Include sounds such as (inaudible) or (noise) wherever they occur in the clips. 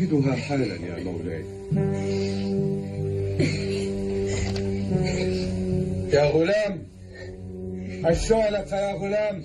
أوقدها حالا يا مولاي. يا غلام الشعلة يا غلام.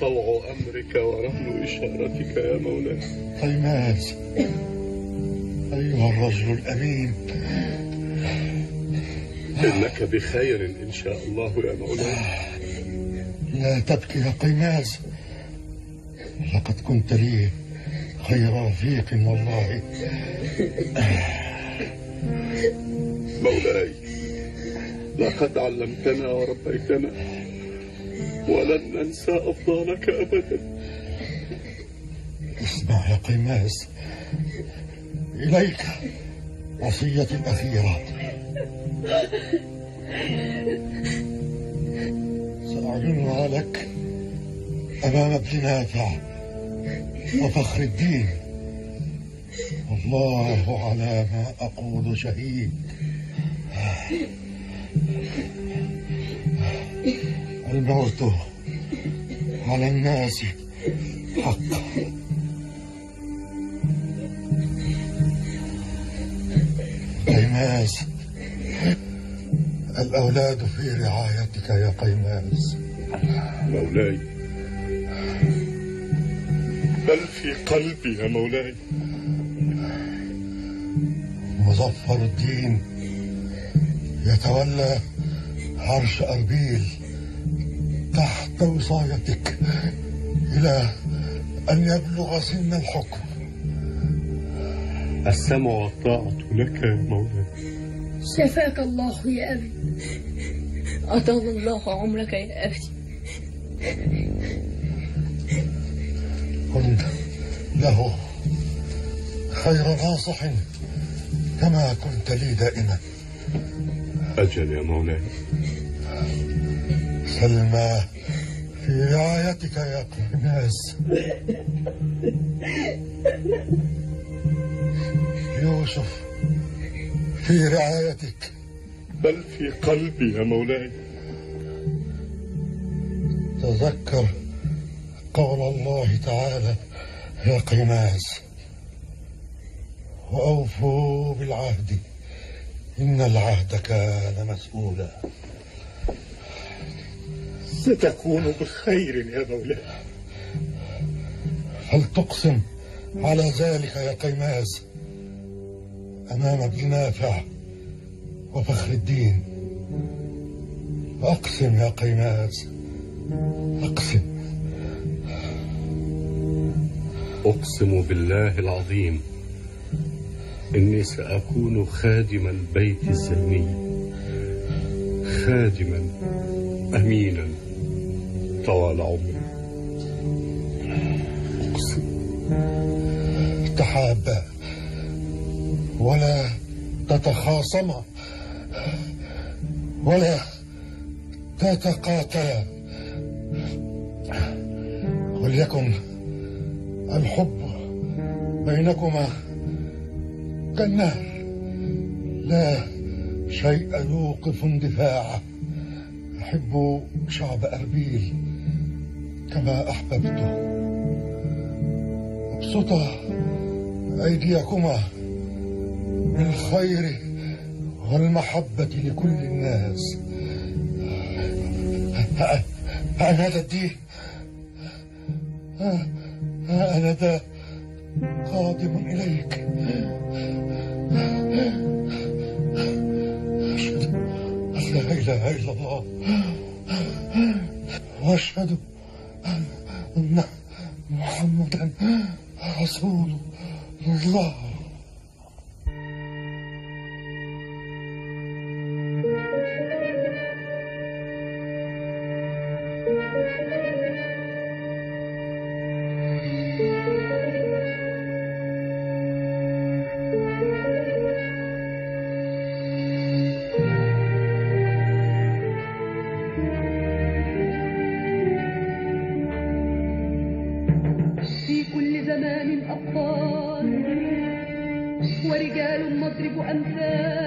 طوع أمرك ورهن إشارتك يا مولاي قيماس أيها الرجل الأمين. إنك بخير إن شاء الله يا مولاي لا تبكي يا قيماز لقد كنت لي خير رفيق والله. مولاي لقد علمتنا وربيتنا ولن ننسى أفضالك أبدا. اسمع يا قيماز إليك وصيتي الأخيرة سأعلنها لك أمام ابن نافع وفخر الدين. والله على ما أقول شهيد. الموت على الناس حق. قيماز الأولاد في رعايتك يا قيماز مولاي بل في قلبي يا مولاي. مظفر الدين يتولى عرش أربيل. تحت وصايتك إلى أن يبلغ سن الحكم. السمع والطاعة لك يا مولاي شفاك الله يا أبي. أطال الله عمرك يا أبي. كن له خير ناصح كما كنت لي دائما. أجل يا مولاي سلمى في رعايتك يا قناس يوسف في رعايتك. بل في قلبي يا مولاي. تذكر قول الله تعالى يا قيماز وأوفوا بالعهد إن العهد كان مسؤولا. ستكون بخير يا مولاي هل تقسم على ذلك يا قيماز أمام ابن نافع وفخر الدين؟ أقسم يا قيماز أقسم. أقسم بالله العظيم إني سأكون خادم البيت الزيني خادما أمينا. طوال عمري. تحابا. ولا تتخاصما. ولا تتقاتلا وليكن الحب بينكما كالنار لا شيء يوقف اندفاعه. أحب شعب أربيل. كما أحببته ابسطا أيديكما بالخير والمحبة لكل الناس أنا ذا الدين أنا ذا قادم إليك أشهد أن لا إله إلا الله وأشهد soul, your love. أمثال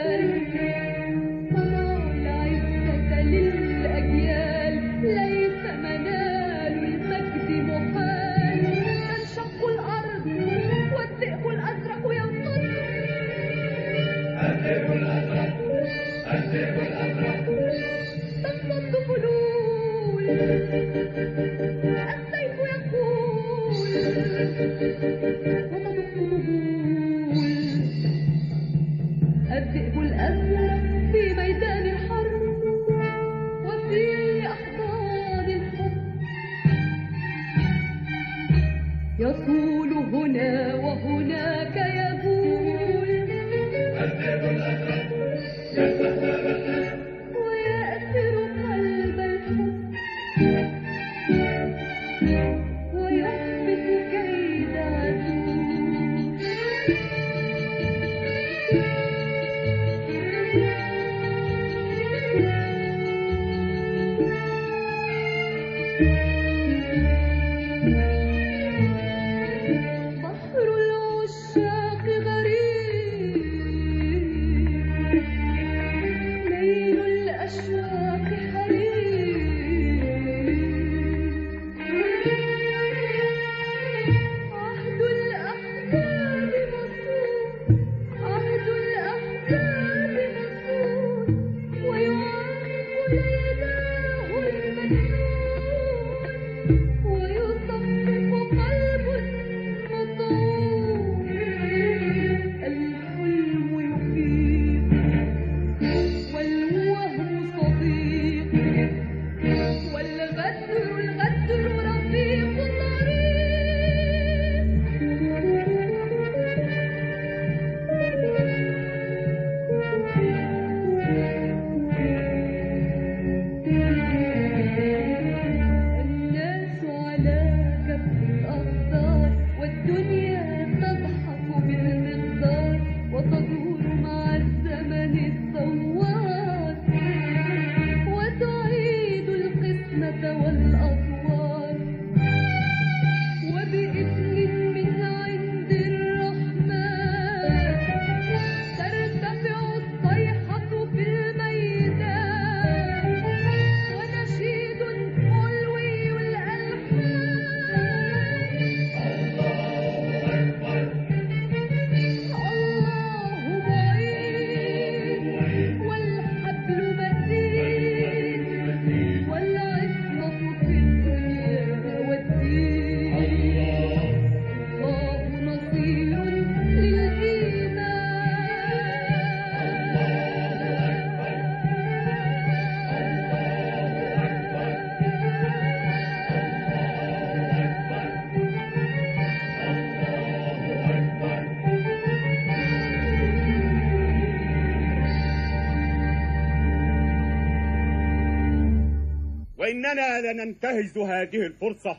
لننتهز هذه الفرصة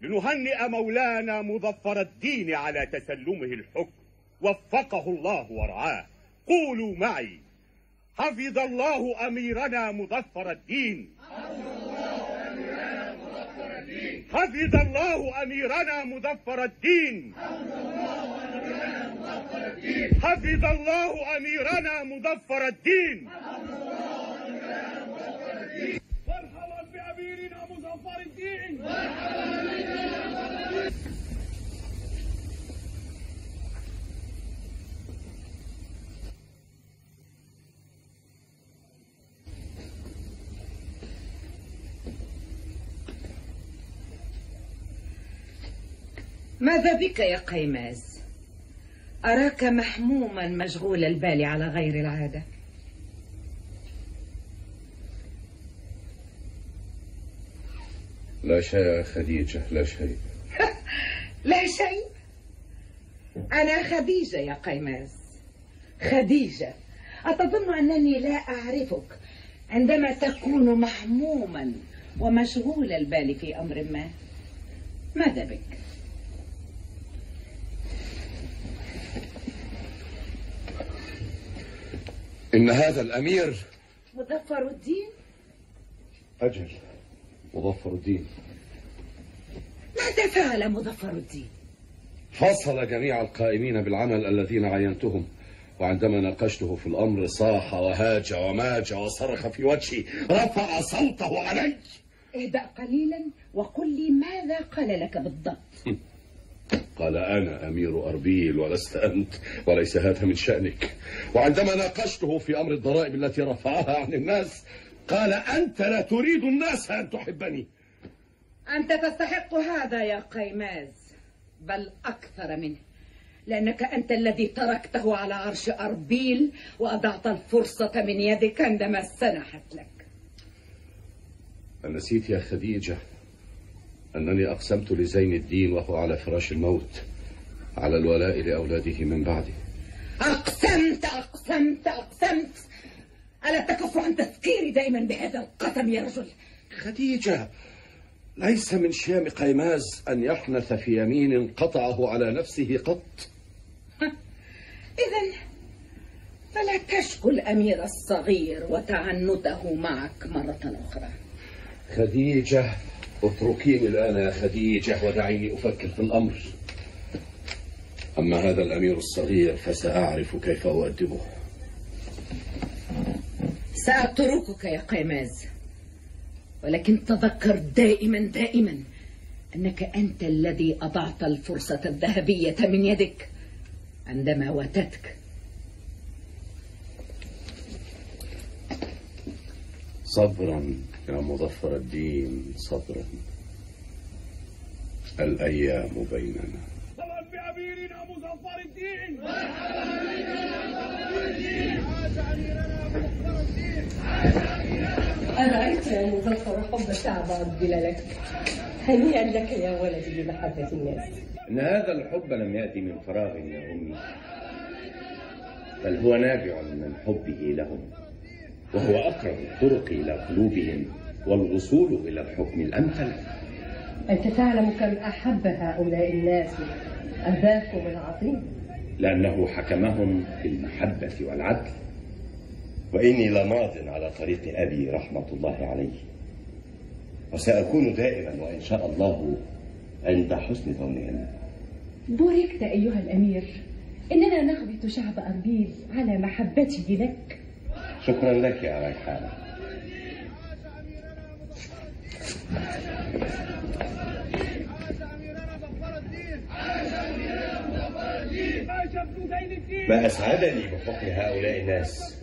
لنهنئ مولانا مظفر الدين على تسلمه الحكم. وفقه الله ورعاه. قولوا معي حفظ الله أميرنا مظفر الدين. حفظ الله أميرنا مظفر الدين؟ حفظ الله أميرنا مظفر الدين. مظفر الدين ماذا بك يا قيماز؟ أراك محموما مشغول البال على غير العادة. لا شيء يا خديجة لا شيء. (laughs) لا شيء؟ أنا خديجة يا قيماز خديجة. أتظن أنني لا أعرفك عندما تكون محموما ومشغول البال في أمر ما. ماذا بك؟ إن هذا الأمير مظفر الدين؟ أجل. مظفر الدين. ماذا فعل مظفر الدين؟ فصل جميع القائمين بالعمل الذين عينتهم وعندما ناقشته في الأمر صاح وهاج وماج وصرخ في وجهي رفع صوته علي. اهدأ قليلا وقل لي ماذا قال لك بالضبط. (laughs) قال أنا أمير أربيل ولست أنت وليس هذا من شأنك. وعندما ناقشته في أمر الضرائب التي رفعها عن الناس قال أنت لا تريد الناس أن تحبني. أنت تستحق هذا يا قيماز بل أكثر منه لأنك أنت الذي تركته على عرش أربيل وأضعت الفرصة من يدك عندما سنحت لك. نسيت يا خديجة أنني أقسمت لزين الدين وهو على فراش الموت على الولاء لأولاده من بعدي أقسمت أقسمت أقسمت. ألا تكف عن تذكيري دائما بهذا القسم يا رجل؟ خديجة ليس من شيم قيماز أن يحنث في يمين قطعه على نفسه قط. إذا فلا تشكو الأمير الصغير وتعنته معك مرة أخرى. خديجة اتركيني الآن يا خديجة ودعيني أفكر في الأمر. أما هذا الأمير الصغير فسأعرف كيف أؤدبه. سأتركك يا قيماز. ولكن تذكر دائما دائما أنك أنت الذي أضعت الفرصة الذهبية من يدك عندما وتتك صبرا يا مظفر الدين صبرا. الأيام بيننا. طبعا بأميرنا مظفر الدين. أرأيت يا مظفر حب شعب ربنا لك هنيئا لك يا ولدي بمحبة الناس؟ إن هذا الحب لم يأتي من فراغ يا أمي بل هو نابع من حبه لهم وهو أقرب الطرق إلى قلوبهم والوصول إلى الحكم الأمثل. أنت تعلم كم أحب هؤلاء الناس أباكم العظيم؟ لأنه حكمهم بالمحبة والعدل. وإني لماض على طريق أبي رحمة الله عليه. وسأكون دائما وإن شاء الله عند حسن ظنهم بوركت أيها الأمير. إننا نغبط شعب أربيل على محبته لك. شكرا لك يا ريحانة ما أسعدني بحكم هؤلاء الناس.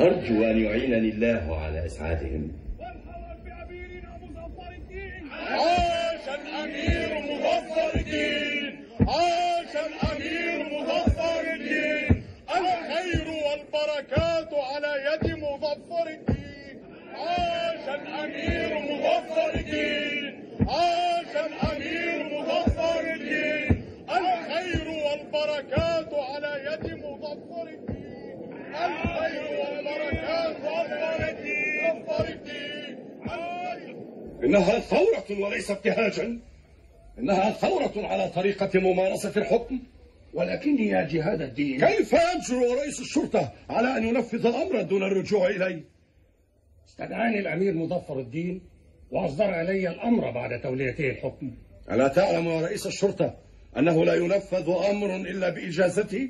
أرجو أن يعينني الله على إسعادهم. عاش الأمير مظفر الدين عاش الأمير مظفر الدين الخير والبركات على يد مظفر الدين عاش الأمير مظفر الدين عاش الأمير مظفر الدين الخير والبركات على يد مظفر الدين الخير والبركات مظفر الدين مظفر الدين عاش إنها ثورة وليس ابتهاجا إنها ثورة على طريقة ممارسة الحكم. ولكني يا جهاد الدين. كيف يجرؤ رئيس الشرطة على أن ينفذ الأمر دون الرجوع إليه استدعاني الأمير مظفر الدين وأصدر علي الأمر بعد توليته الحكم. ألا تعلم يا رئيس الشرطة أنه لا ينفذ أمر إلا بإجازته؟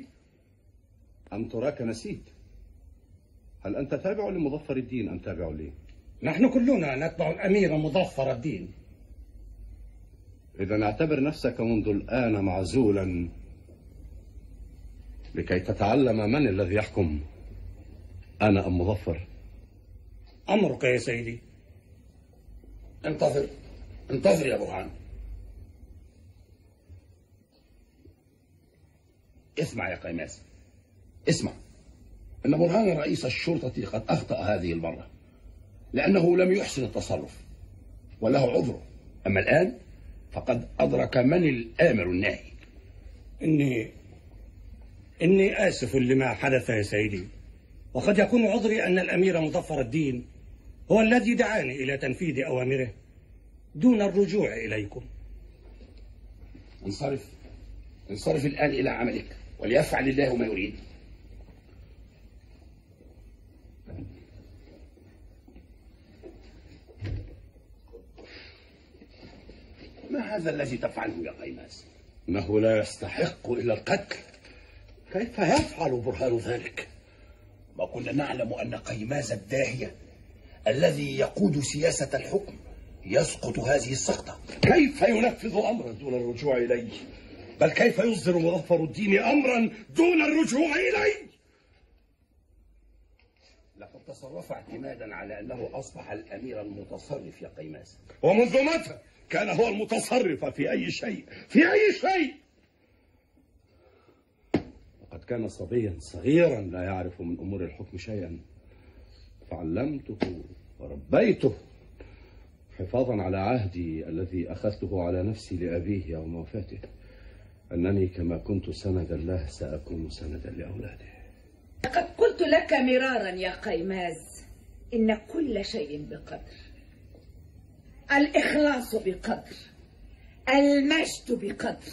أم تراك نسيت؟ هل أنت تابع لمظفر الدين أم تابع لي؟ نحن كلنا نتبع الأمير مظفر الدين. إذا اعتبر نفسك منذ الآن معزولا لكي تتعلم من الذي يحكم. أنا أم مظفر. أمرك يا سيدي. انتظر. انتظر يا برهان اسمع يا قيماس. اسمع. إن برهان رئيس الشرطة قد أخطأ هذه المرة. لأنه لم يحسن التصرف وله عذره أما الآن فقد أدرك من الآمر الناهي. إني إني آسف لما حدث يا سيدي. وقد يكون عذري أن الأمير مظفر الدين هو الذي دعاني إلى تنفيذ أوامره دون الرجوع إليكم. انصرف. انصرف الآن إلى عملك وليفعل الله ما يريد ما هذا الذي تفعله يا قيماس؟ إنه لا يستحق إلا القتل. كيف يفعل برهان ذلك؟ وكنا نعلم أن قيماز الداهية الذي يقود سياسة الحكم يسقط هذه السقطة. كيف ينفذ أمرا دون الرجوع إليه؟ بل كيف يصدر مظفر الدين أمرا دون الرجوع إليه؟ لقد تصرف اعتمادا على أنه أصبح الأمير المتصرف يا قيماس. ومنذ متى؟ كان هو المتصرف في أي شيء في أي شيء. لقد كان صبيا صغيرا لا يعرف من أمور الحكم شيئا. فعلمته وربيته حفاظا على عهدي الذي أخذته على نفسي لأبيه يوم وفاته. أنني كما كنت سندا له سأكون سندا لأولاده. لقد قلت لك مرارا يا قيماز إن كل شيء بقدر. الإخلاص بقدر المجد بقدر.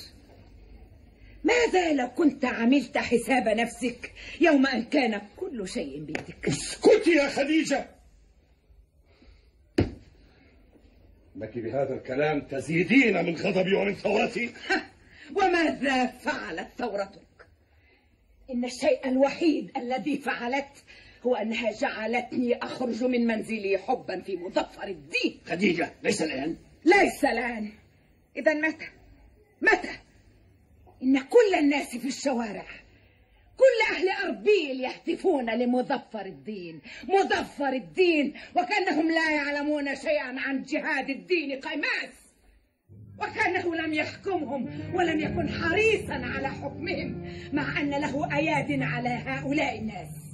ماذا لو كنت عملت حساب نفسك يوم أن كان كل شيء بيدك؟ اسكتي يا خديجة. انك بهذا الكلام تزيدين من غضبي ومن ثورتي وماذا فعلت ثورتك؟ إن الشيء الوحيد الذي فعلت هو أنها جعلتني أخرج من منزلي حبا في مظفر الدين. خديجة ليس الآن. ليس الآن. إذا متى؟ متى؟ إن كل الناس في الشوارع كل أهل أربيل يهتفون لمظفر الدين. مظفر الدين وكأنهم لا يعلمون شيئا عن جهاد الدين قيماس وكأنه لم يحكمهم ولم يكن حريصا على حكمهم مع أن له أياد على هؤلاء الناس.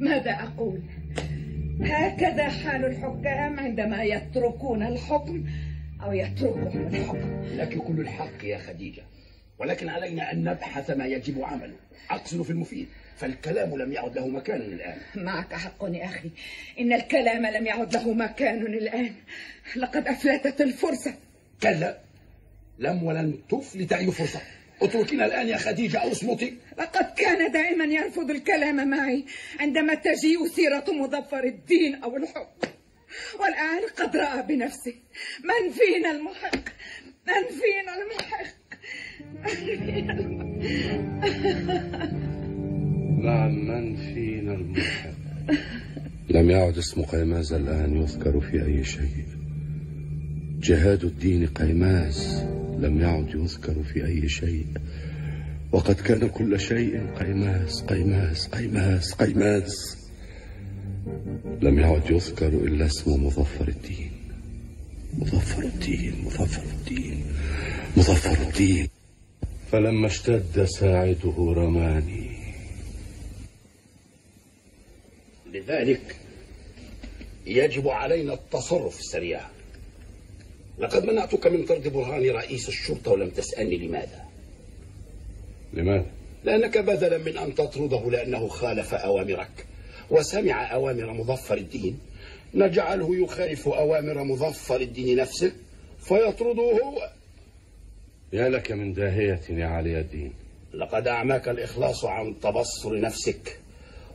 ماذا أقول؟ هكذا حال الحكام عندما يتركون الحكم أو يتركهم الحكم. لك كل الحق يا خديجة ولكن علينا أن نبحث ما يجب عمله. أقصد في المفيد فالكلام لم يعد له مكان الآن. معك حق يا أخي إن الكلام لم يعد له مكان الآن. لقد أفلتت الفرصة. كلا لم ولن تفلت أي فرصة. اتركينا الآن يا خديجة أو اصمتي. لقد كان دائما يرفض الكلام معي عندما تجيء سيرة مظفر الدين أو الحكم والآن قد رأى بنفسه. من فينا المحق؟ من فينا المحق؟ من فينا المحق؟ نعم من فينا المحق؟ (laughs) لم يعد اسم قيماز الآن يذكر في أي شيء. جهاد الدين قيماز. لم يعد يذكر في أي شيء. وقد كان كل شيء قيماز قيماز قيماز قيماز لم يعد يذكر إلا اسم مظفر الدين. مظفر الدين مظفر الدين مظفر الدين. فلما اشتد ساعده رماني. لذلك يجب علينا التصرف السريع. لقد منعتك من طرد برهان رئيس الشرطة ولم تسألني لماذا. لماذا؟ لأنك بدلا من أن تطرده لأنه خالف أوامرك وسمع أوامر مظفر الدين نجعله يخالف أوامر مظفر الدين نفسه فيطرده. هو يا لك من داهية يا علي الدين. لقد أعماك الإخلاص عن تبصر نفسك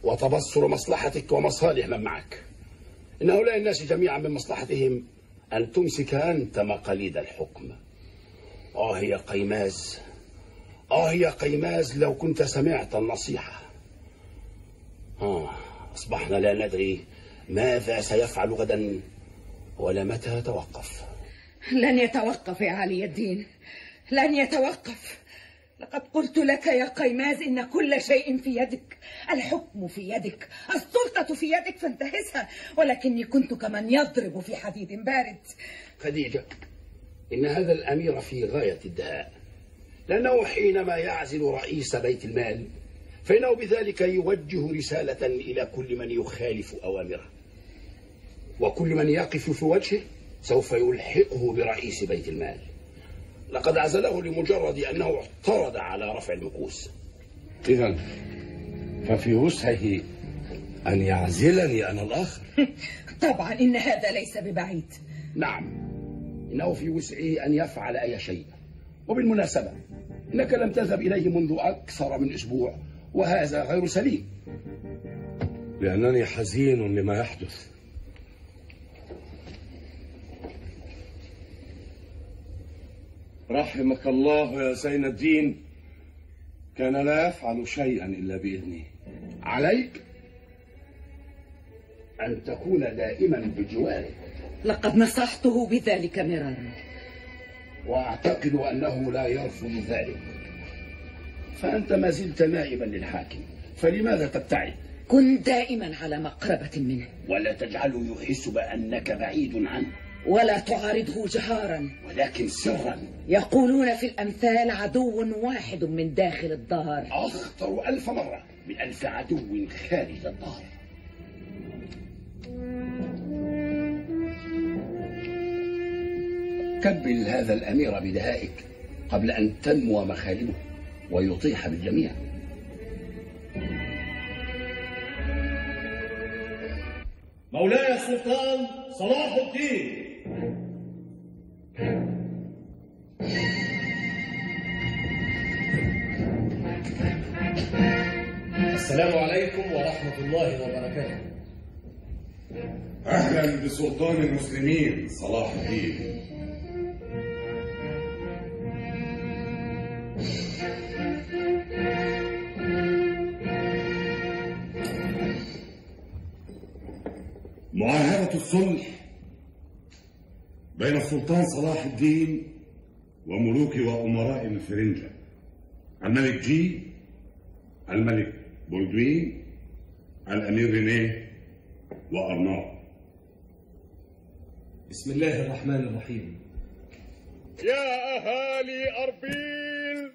وتبصر مصلحتك ومصالح من معك. إن هؤلاء الناس جميعا من مصلحتهم أن تمسك أنت مقاليد الحكم. آه يا قيماز آه يا قيماز لو كنت سمعت النصيحة. آه أصبحنا لا ندري ماذا سيفعل غدا ولا متى يتوقف. لن يتوقف يا علي الدين لن يتوقف. لقد قلت لك يا قيماز إن كل شيء في يدك. الحكم في يدك. السلطة في يدك فانتهزها. ولكني كنت كمن يضرب في حديد بارد. خديجة إن هذا الأمير في غاية الدهاء. لأنه حينما يعزل رئيس بيت المال فإنه بذلك يوجه رسالة إلى كل من يخالف أوامره. وكل من يقف في وجهه سوف يلحقه برئيس بيت المال. لقد عزله لمجرد أنه اعترض على رفع المكوس إذا ففي وسعه أن يعزلني أنا الآخر. (laughs) طبعا إن هذا ليس ببعيد. نعم إنه في وسعه أن يفعل أي شيء. وبالمناسبة إنك لم تذهب إليه منذ أكثر من أسبوع وهذا غير سليم. لأنني حزين لما يحدث. رحمك الله يا زين الدين. كان لا يفعل شيئا إلا بإذني عليك أن تكون دائما بجواره لقد نصحته بذلك مرارا. وأعتقد أنه لا يرفض ذلك. فأنت ما زلت نائبا للحاكم. فلماذا تبتعد كن دائما على مقربة منه. ولا تجعله يحس بأنك بعيد عنه. ولا تعارضه جهارا. ولكن سرا. يقولون في الأمثال عدو واحد من داخل الدار أخطر ألف مرة من ألف عدو خارج الدار كبل هذا الأمير بدهائك قبل أن تنمو مخالبه ويطيح بالجميع. مولاي السلطان صلاح الدين. السلام عليكم ورحمة الله وبركاته. أهلا بسلطان المسلمين صلاح الدين. معاهدة الصلح بين السلطان صلاح الدين وملوك وأمراء الفرنجة. الملك جي الملك بولدوين الأمير رينيه وأرناط بسم الله الرحمن الرحيم. يا أهالي أربيل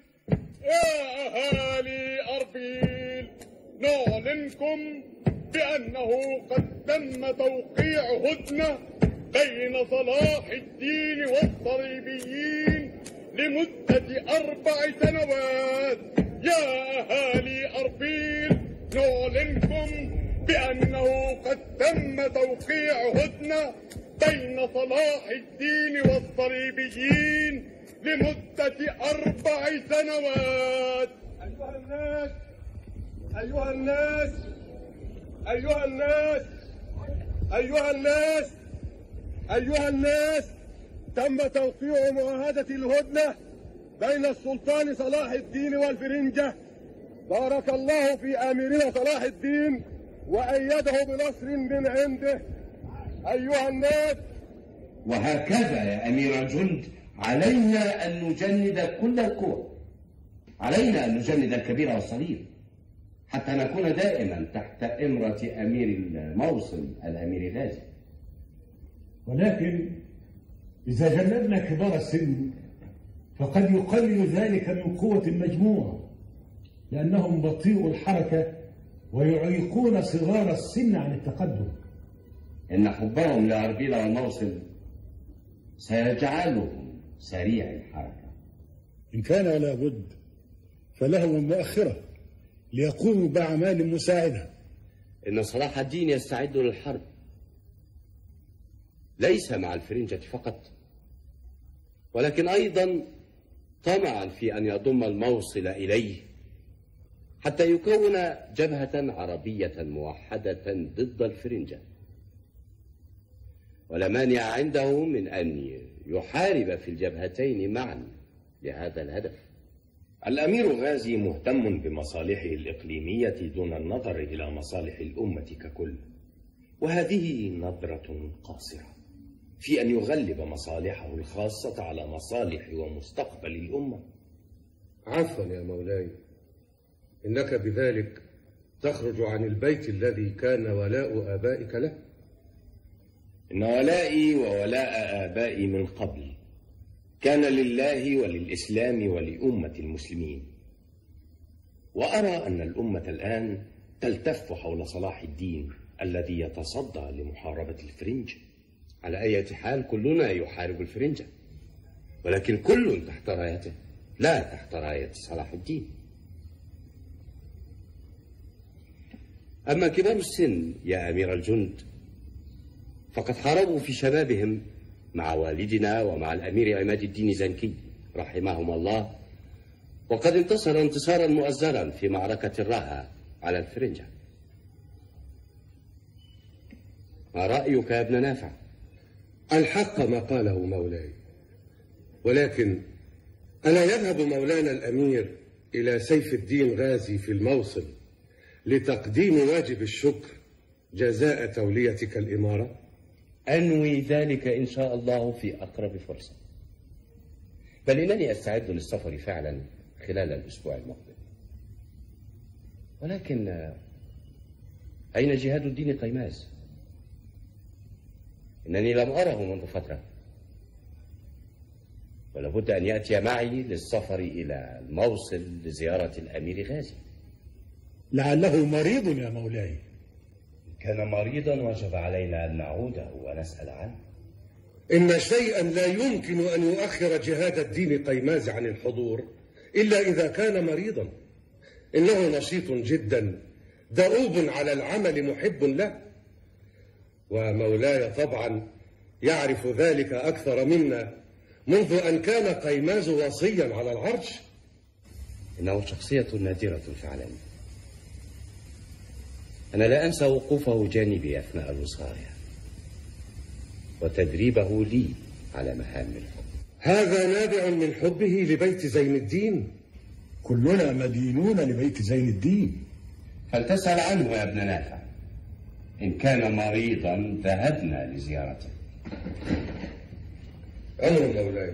يا أهالي أربيل نعلنكم بأنه قد تم توقيع هدنة بين صلاح الدين والصليبيين لمدة أربع سنوات. يا أهالي أربيل نعلنكم بأنه قد تم توقيع هدنة بين صلاح الدين والصليبيين لمدة أربع سنوات. أيها الناس أيها الناس أيها الناس أيها الناس أيها الناس تم توقيع معاهدة الهدنة بين السلطان صلاح الدين والفرنجة. بارك الله في آمرنا صلاح الدين وأيده بنصر من عنده. أيها الناس. وهكذا يا أمير الجند علينا أن نجند كل القوى علينا أن نجند الكبير والصغير حتى نكون دائما تحت إمرة أمير الموصل الأمير غازي. ولكن إذا جندنا كبار السن فقد يقلل ذلك من قوة المجموعة لأنهم بطيء الحركة ويعيقون صغار السن عن التقدم. إن حبهم لأربيل والموصل سيجعلهم سريع الحركة. إن كان ولا بد فلهم مؤخرة ليقوموا بأعمال مساعدة. إن صلاح الدين يستعد للحرب. ليس مع الفرنجة فقط ولكن أيضا طمعا في أن يضم الموصل إليه حتى يكون جبهة عربية موحدة ضد الفرنجة. ولا مانع عنده من أن يحارب في الجبهتين معا لهذا الهدف. الأمير غازي مهتم بمصالحه الإقليمية دون النظر إلى مصالح الأمة ككل وهذه نظرة قاصرة. في أن يغلب مصالحه الخاصة على مصالح ومستقبل الأمة. عفوا يا مولاي إنك بذلك تخرج عن البيت الذي كان ولاء آبائك له. إن ولائي وولاء آبائي من قبل كان لله وللإسلام ولأمة المسلمين. وأرى أن الأمة الآن تلتف حول صلاح الدين الذي يتصدى لمحاربة الفرنج. على أي حال كلنا يحارب الفرنجة. ولكن كل تحت رايته لا تحت راية صلاح الدين. أما كبار السن يا أمير الجند فقد حاربوا في شبابهم مع والدنا ومع الأمير عماد الدين زنكي رحمهما الله وقد انتصر انتصارا مؤزرا في معركة الراها على الفرنجة. ما رأيك يا ابن نافع؟ الحق ما قاله مولاي. ولكن ألا يذهب مولانا الأمير إلى سيف الدين غازي في الموصل لتقديم واجب الشكر جزاء توليتك الإمارة؟ أنوي ذلك إن شاء الله في أقرب فرصة. بل إنني أستعد للسفر فعلا خلال الأسبوع المقبل. ولكن أين جهاد الدين قيماز؟ إنني لم أره منذ فترة. ولابد أن يأتي معي للسفر إلى الموصل لزيارة الأمير غازي. لعله مريض يا مولاي. كان مريضا وجب علينا أن نعوده ونسأل عنه. إن شيئا لا يمكن أن يؤخر جهاد الدين قيماز عن الحضور إلا إذا كان مريضا. إنه نشيط جدا دؤوب على العمل محب له. ومولاي طبعا يعرف ذلك أكثر منا منذ أن كان قيماز وصيا على العرش. إنه شخصية نادرة فعلا. أنا لا أنسى وقوفه جانبي أثناء الوصاية وتدريبه لي على مهام الحكم هذا نابع من حبه لبيت زين الدين. كلنا مدينون لبيت زين الدين. فلتسأل عنه يا ابن نافع. إن كان مريضا ذهبنا لزيارته. أمر مولاي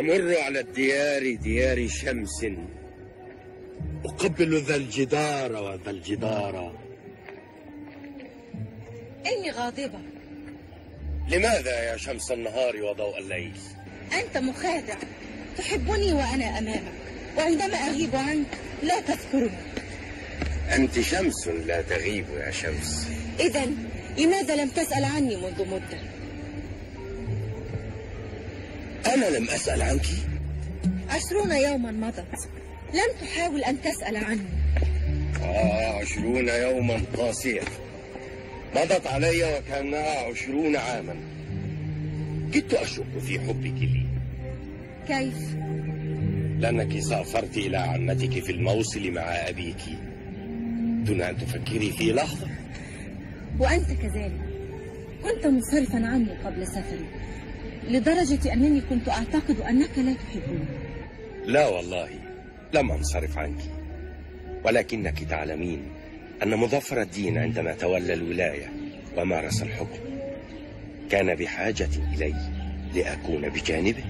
أمر على الديار ديار شمس. أقبل ذا الجدار وذا الجدار. إني غاضبة. لماذا يا شمس النهار وضوء الليل؟ أنت مخادع. تحبني وأنا أمامك. وعندما أغيب عنك لا تذكرني. أنت شمس لا تغيب يا شمس. إذا لماذا لم تسأل عني منذ مدة؟ أنا لم أسأل عنك. عشرون يوما مضت. لم تحاول أن تسأل عني. آه عشرون يوما قاسية مضت علي وكأنها عشرون عاما. كدت أشك في حبك لي. كيف؟ لأنك سافرت إلى عمتك في الموصل مع أبيك. دون أن تفكري في لحظة. وأنت كذلك. كنت منصرفا عني قبل سفري لدرجة أنني كنت أعتقد أنك لا تحبني. لا والله لم أنصرف عنك. ولكنك تعلمين أن مظفر الدين عندما تولى الولاية ومارس الحكم كان بحاجة إلي لأكون بجانبه.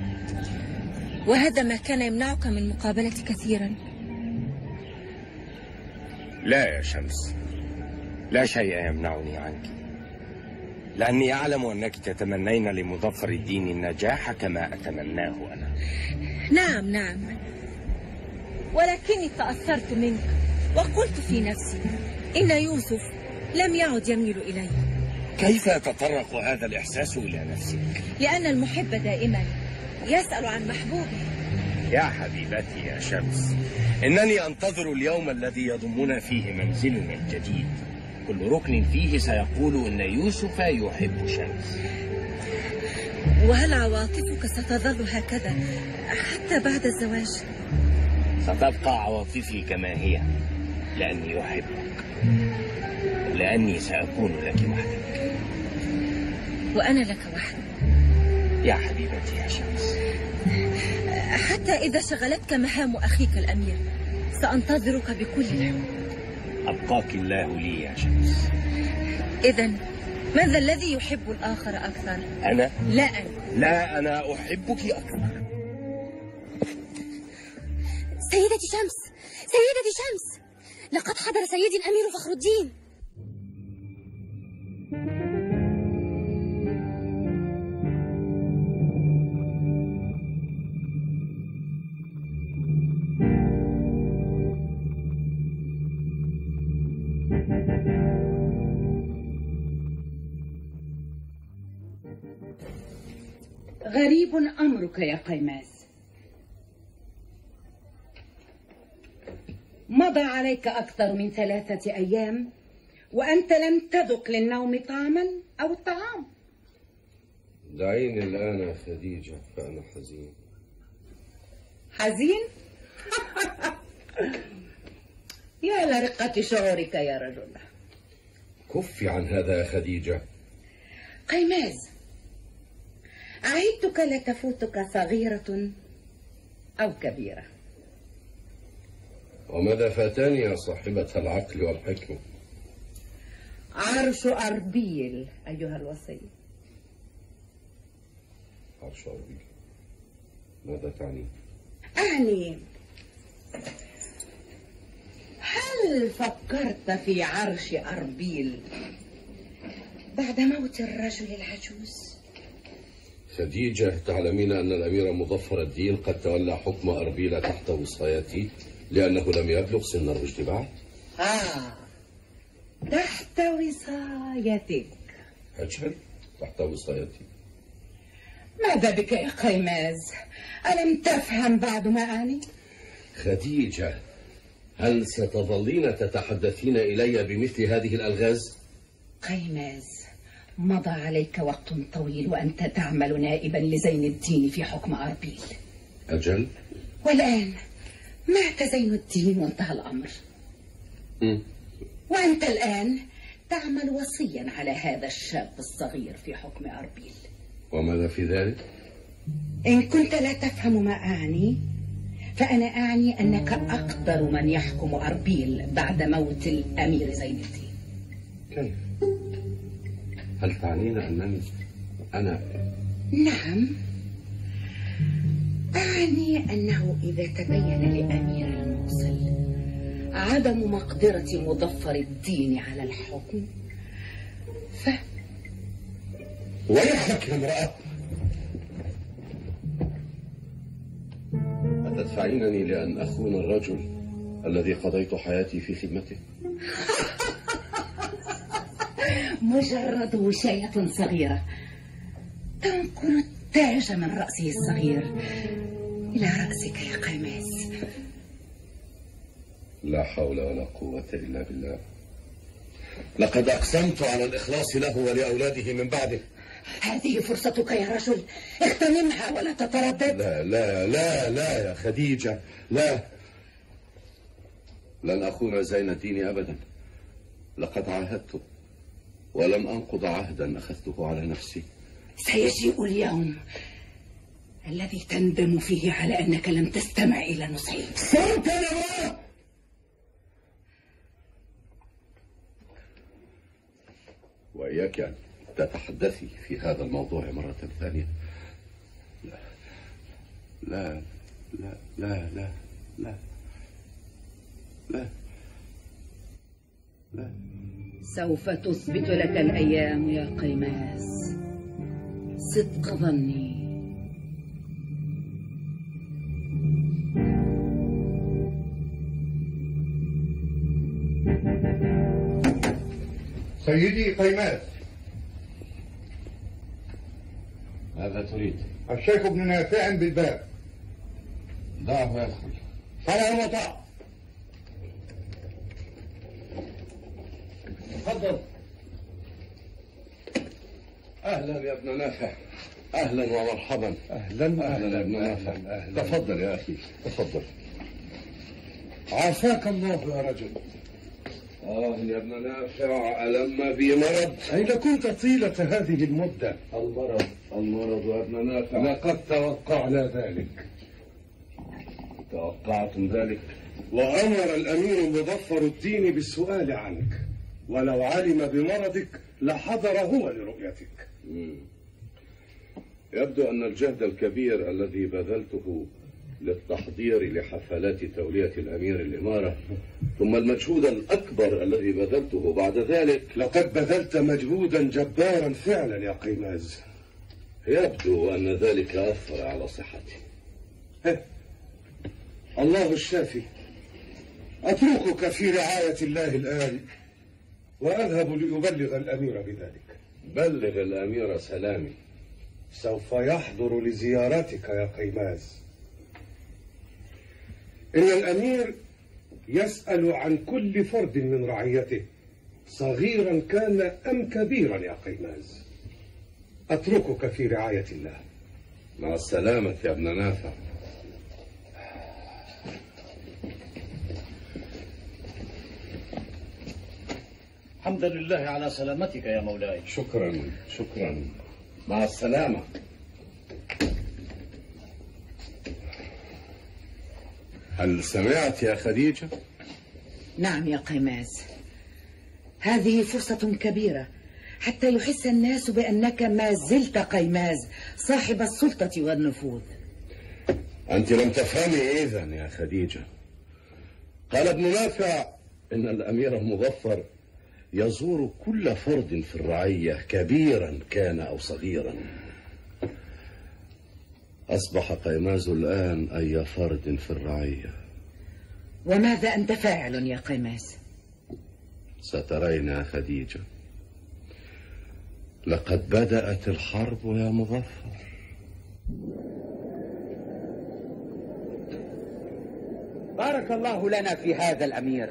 وهذا ما كان يمنعك من مقابلتي كثيرا؟ لا يا شمس لا شيء يمنعني عنك. لأني أعلم أنك تتمنين لمظفر الدين النجاح كما أتمناه أنا. نعم نعم. ولكني تأثرت منك وقلت في نفسي إن يوسف. لم يعد يميل إلي كيف يتطرق هذا الإحساس إلى نفسك؟ لأن المحب دائما يسأل عن محبوبه. يا حبيبتي يا شمس إنني أنتظر اليوم الذي يضمنا فيه منزلنا الجديد. كل ركن فيه سيقول إن يوسف يحب شمس. وهل عواطفك ستظل هكذا حتى بعد الزواج؟ ستبقى عواطفي كما هي. لأني أحبك. لأني سأكون لك وحدك. وأنا لك وحدك يا حبيبتي يا شمس. حتى إذا شغلتك مهام أخيك الأمير سأنتظرك بكل الحب أبقاك الله لي يا شمس. إذا من ذا الذي يحب الآخر أكثر؟ أنا؟ لا أنا. لا أنا أحبك أكثر. سيدتي شمس سيدتي شمس! لقد حضر سيدي الأمير فخر الدين. غريب أمرك يا قيماز مضى عليك أكثر من ثلاثة أيام وأنت لم تذق للنوم طعما أو الطعام. دعيني الآن يا خديجة فأنا حزين. حزين؟ (laughs) يا لرقة شعورك يا رجل. كفي عن هذا يا خديجة. قيماز عهدتك لا تفوتك صغيرة أو كبيرة. وماذا فاتني يا صاحبة العقل والحكمة عرش أربيل أيها الوصي عرش أربيل ماذا تعني؟ أعني هل فكرت في عرش أربيل بعد موت الرجل العجوز؟ خديجة تعلمين أن الأمير مظفر الدين قد تولى حكم أربيل تحت وصايتي لأنه لم يبلغ سن الرشد بعد آه. تحت وصايتك. أجل تحت وصايتي. ماذا بك يا قيماز؟ ألم تفهم بعد ما أعني خديجة هل ستظلين تتحدثين إلي بمثل هذه الألغاز؟ قيماز مضى عليك وقت طويل وأنت تعمل نائبا لزين الدين في حكم أربيل. أجل؟ والآن؟ مات زين الدين وانتهى الأمر. وأنت الآن تعمل وصيا على هذا الشاب الصغير في حكم أربيل وماذا في ذلك؟ إن كنت لا تفهم ما أعني فأنا أعني أنك أقدر من يحكم أربيل بعد موت الأمير زين الدين كيف؟ هل تعنين أنني أنا نعم أعني أنه إذا تبين لأمير الموصل عدم مقدرة مظفر الدين على الحكم ف ويحك يا امرأة. أتدفعينني لأن أخون الرجل الذي قضيت حياتي في خدمته؟ مجرد وشاية صغيرة تنقل التاج من رأسه الصغير. إلى رأسك يا قيماز لا حول ولا قوة إلا بالله. لقد أقسمت على الإخلاص له ولأولاده من بعده. هذه فرصتك يا رجل. اغتنمها ولا تتردد. لا لا لا لا يا خديجة. لا. لن أخون زين الدين أبدا. لقد عاهدت ولم أنقض عهدا أخذته على نفسي. سيجيء اليوم. الذي تندم فيه على أنك لم تستمع إلى نصحي. صوت وإياك أن تتحدثي في هذا الموضوع مرة ثانية. لا. لا. لا. لا. لا. لا. لا, لا. سوف تثبت لك الأيام يا قيماس. صدق ظني. سيدي قيماز ماذا تريد؟ الشيخ ابن نافع بالباب. دعه يدخل سمع وطاع تفضل. أهلا يا ابن نافع. أهلا ومرحبا. أهلا أهلا يا ابن نافع. تفضل يا أخي. تفضل. عافاك الله يا رجل. آه يا ابن نافع ألم بي مرض أين كنت طيلة هذه المدة؟ المرض المرض يا ابن نافع. لقد توقعنا ذلك. توقعتم ذلك؟ وأمر الأمير مظفر الدين بالسؤال عنك. ولو علم بمرضك لحضر هو لرؤيتك. يبدو أن الجهد الكبير الذي بذلته للتحضير لحفلات تولية الأمير الإمارة ثم المجهود الأكبر الذي بذلته بعد ذلك لقد بذلت مجهودا جبارا فعلا يا قيماز. يبدو أن ذلك أثر على صحتي الله الشافي أتركك في رعاية الله الآن وأذهب لأبلغ الأمير بذلك. بلغ الأمير سلامي. سوف يحضر لزيارتك يا قيماز. إن الأمير يسأل عن كل فرد من رعيته. صغيرا كان أم كبيرا يا قيماز؟ أتركك في رعاية الله. مع السلامة يا ابن نافع. حمدا لله على سلامتك يا مولاي. شكرا شكرا. مع السلامة. هل سمعت يا خديجة؟ نعم يا قيماز هذه فرصة كبيرة حتى يحس الناس بأنك ما زلت قيماز صاحب السلطة والنفوذ. أنت لم تفهمي إذا يا خديجة. قال ابن نافع إن الأمير المظفر يزور كل فرد في الرعية كبيرا كان أو صغيرا. أصبح قيماز الآن أي فرد في الرعية. وماذا أنت فاعل يا قيماز؟ سترين يا خديجة. لقد بدأت الحرب يا مظفر. بارك الله لنا في هذا الأمير.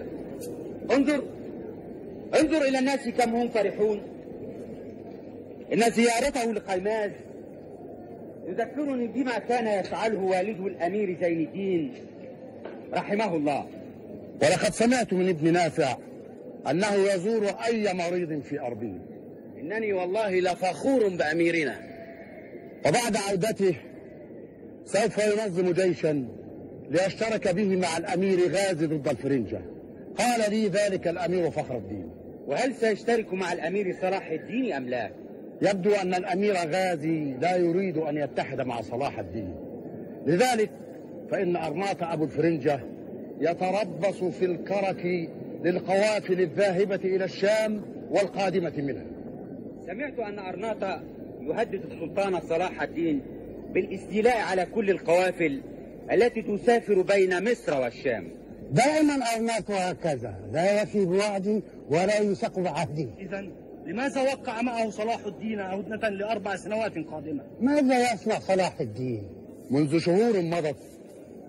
انظر. انظر إلى الناس كم هم فرحون. إن زيارته لقيماز يذكرني بما كان يفعله والده الأمير زين الدين رحمه الله. ولقد سمعت من ابن نافع أنه يزور أي مريض في أرضه. إنني والله لفخور بأميرنا. وبعد عودته سوف ينظم جيشا ليشترك به مع الأمير غازي ضد الفرنجة. قال لي ذلك الأمير فخر الدين. وهل سيشترك مع الأمير صلاح الدين أم لا؟ يبدو أن الأمير غازي لا يريد أن يتحد مع صلاح الدين. لذلك فإن أرناط أبو الفرنجة يتربص في الكرك للقوافل الذاهبة إلى الشام والقادمة منها. سمعت أن أرناط يهدد السلطان صلاح الدين بالاستيلاء على كل القوافل التي تسافر بين مصر والشام. دائما أرناط هكذا لا يفي بوعده ولا يوثق بعهده إذا لماذا وقع معه صلاح الدين هدنة لأربع سنوات قادمة؟ ماذا يصنع صلاح الدين؟ منذ شهور مضت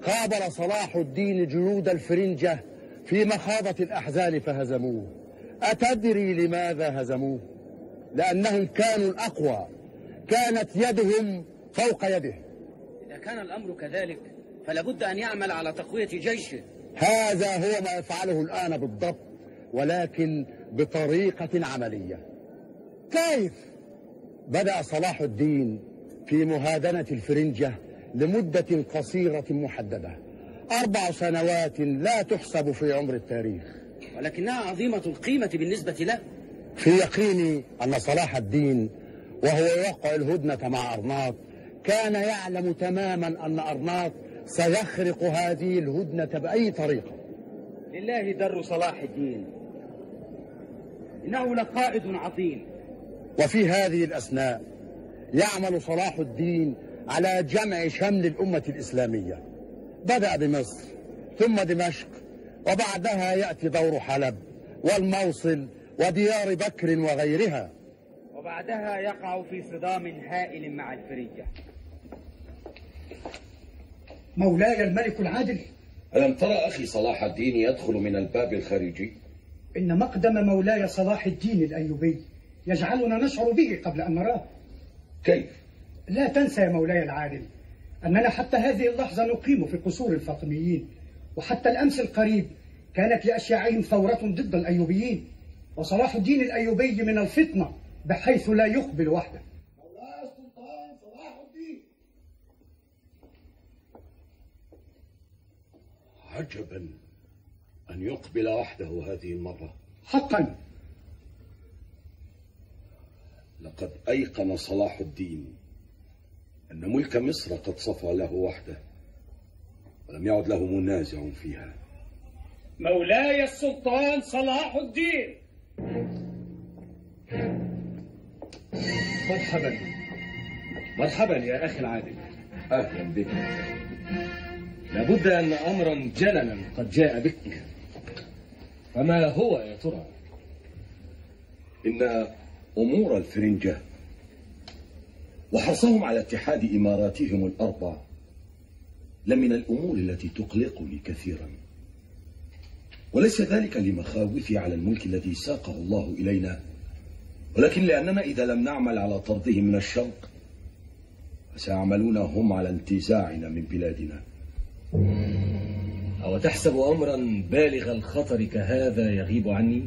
قابل صلاح الدين جنود الفرنجة في مخاضة الأحزان فهزموه أتدري لماذا هزموه؟ لأنهم كانوا الأقوى كانت يدهم فوق يده إذا كان الأمر كذلك فلابد أن يعمل على تقوية جيشه هذا هو ما يفعله الآن بالضبط ولكن بطريقة عملية. كيف؟ بدأ صلاح الدين في مهادنة الفرنجة لمدة قصيرة محددة. أربع سنوات لا تحسب في عمر التاريخ. ولكنها عظيمة القيمة بالنسبة له. في يقيني أن صلاح الدين وهو يوقع الهدنة مع أرناط كان يعلم تماما أن أرناط سيخرق هذه الهدنة بأي طريقة. لله در صلاح الدين. إنه لقائد عظيم. وفي هذه الأثناء يعمل صلاح الدين على جمع شمل الأمة الإسلامية. بدأ بمصر ثم دمشق وبعدها يأتي دور حلب والموصل وديار بكر وغيرها. وبعدها يقع في صدام هائل مع الفرنجة مولاي الملك العادل. ألم ترى أخي صلاح الدين يدخل من الباب الخارجي؟ إن مقدم مولاي صلاح الدين الأيوبي يجعلنا نشعر به قبل أن نراه. كيف؟ لا تنسى يا مولاي العادل أننا حتى هذه اللحظة نقيم في قصور الفاطميين وحتى الأمس القريب كانت لأشياعهم ثورة ضد الأيوبيين وصلاح الدين الأيوبي من الفطنة بحيث لا يقبل وحده. مولاي السلطان صلاح الدين. عجبا. أن يقبل وحده هذه المرة. حقا. لقد أيقن صلاح الدين أن ملك مصر قد صفى له وحده ولم يعد له منازع فيها. مولاي السلطان صلاح الدين. مرحبا. مرحبا يا أخي العادل. أهلا بك. لابد أن أمرا جللا قد جاء بك. فما هو يا ترى؟ إن أمور الفرنجة وحرصهم على اتحاد إماراتهم الأربع لمن الأمور التي تقلقني كثيرا. وليس ذلك لمخاوفي على الملك الذي ساقه الله إلينا ولكن لأننا إذا لم نعمل على طردهم من الشرق فسيعملون هم على انتزاعنا من بلادنا. أو تحسب أمرا بالغ الخطر كهذا يغيب عني؟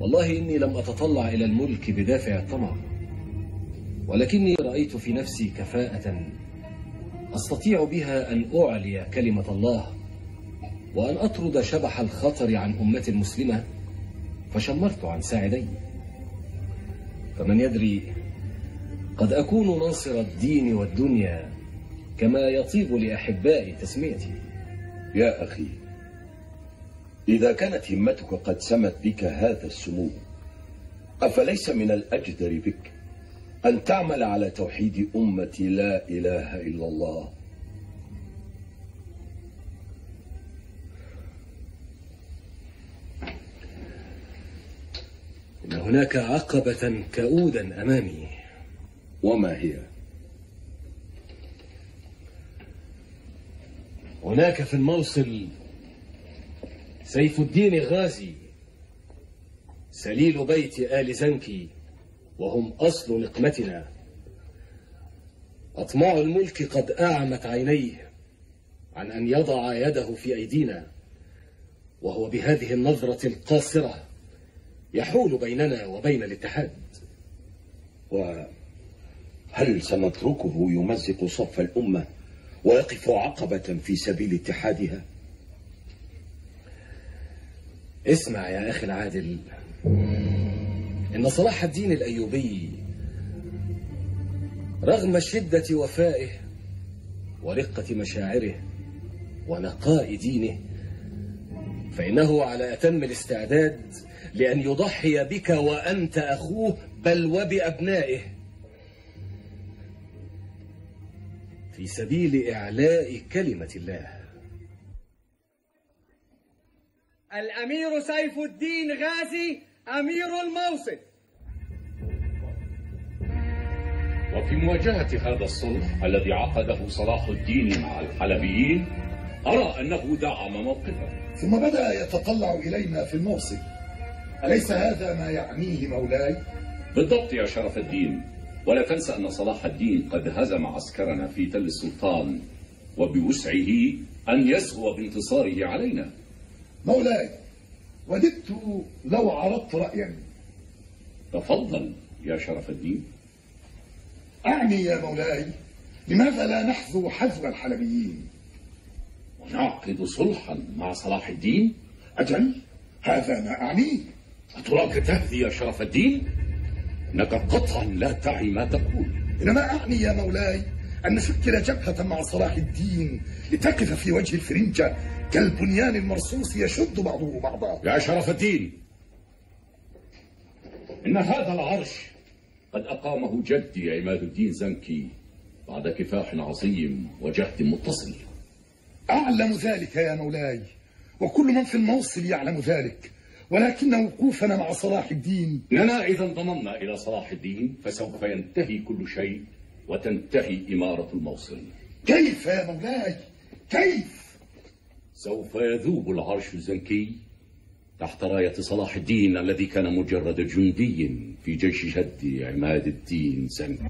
والله إني لم أتطلع إلى الملك بدافع الطمع ولكني رأيت في نفسي كفاءة أستطيع بها أن أعلي كلمة الله وأن أطرد شبح الخطر عن أمة مسلمة فشمرت عن ساعدي. فمن يدري قد أكون ناصر الدين والدنيا كما يطيب لأحبائي تسميتي. يا أخي إذا كانت همتك قد سمت بك هذا السمو أفليس من الأجدر بك أن تعمل على توحيد أمة لا إله إلا الله إن هناك عقبة كؤودا أمامي وما هي؟ هناك في الموصل سيف الدين غازي سليل بيت آل زنكي وهم أصل نقمتنا أطماع الملك قد أعمت عينيه عن أن يضع يده في أيدينا وهو بهذه النظرة القاصرة يحول بيننا وبين الاتحاد. وهل سنتركه يمزق صف الأمة؟ ويقف عقبة في سبيل اتحادها. اسمع يا أخي العادل إن صلاح الدين الأيوبي رغم شدة وفائه ورقة مشاعره ونقاء دينه فإنه على أتم الاستعداد لأن يضحي بك وأنت أخوه بل وبأبنائه. في سبيل إعلاء كلمة الله. الأمير سيف الدين غازي أمير الموصل. وفي مواجهة هذا الصلح الذي عقده صلاح الدين مع الحلبيين أرى أنه دعم موقفه. ثم بدأ يتطلع إلينا في الموصل. أليس هذا ما يعنيه مولاي؟ بالضبط يا شرف الدين. ولا تنسى أن صلاح الدين قد هزم عسكرنا في تل السلطان وبوسعه أن يسهو بانتصاره علينا. مولاي وددت لو عرضت رأيا. تفضل يا شرف الدين. أعني يا مولاي لماذا لا نحذو حذو الحلبيين؟ ونعقد صلحا مع صلاح الدين؟ أجل هذا ما أعنيه أتراك تهذي يا شرف الدين؟ إنك قطعا لا تعي ما تقول. إنما أعني يا مولاي أن نشكل جبهة مع صلاح الدين لتقف في وجه الفرنجة كالبنيان المرصوص يشد بعضه بعضا. يا شرف الدين. إن هذا العرش قد أقامه جدي عماد الدين زنكي بعد كفاح عظيم وجهد متصل. أعلم ذلك يا مولاي وكل من في الموصل يعلم ذلك. ولكن وقوفنا مع صلاح الدين. إننا إذا انضممنا إلى صلاح الدين فسوف ينتهي كل شيء وتنتهي إمارة الموصل. كيف يا مولاي؟ كيف؟ سوف يذوب العرش الزنكي تحت راية صلاح الدين الذي كان مجرد جندي في جيش جدي عماد الدين زنكي.